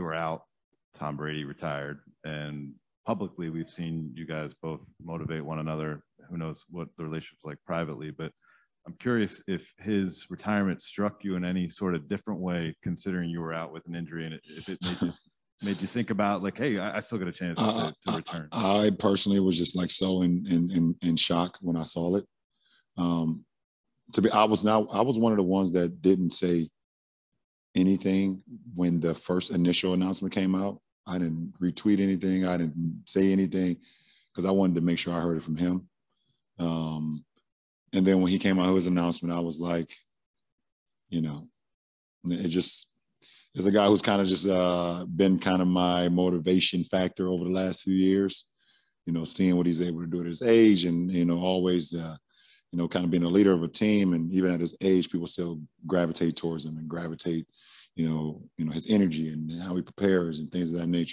you were out, Tom Brady retired, and publicly we've seen you guys both motivate one another. Who knows what the relationship's like privately, but I'm curious if his retirement struck you in any sort of different way, considering you were out with an injury, and if it made you made you think about like, hey, I, I still got a chance to, to return. I, I, personally was just like so in in in, in shock when I saw it. Um, to be, I was now I was one of the ones that didn't say anything when the first initial announcement came out. I didn't retweet anything. I didn't say anything because I wanted to make sure I heard it from him. Um, and then when he came out with his announcement, I was like, you know, it just as a guy who's kind of just uh, been kind of my motivation factor over the last few years. You know, seeing what he's able to do at his age, and you know, always, uh, you know, kind of being a leader of a team, and even at his age, people still gravitate towards him and gravitate, you know, you know, his energy and how he prepares and things of that nature.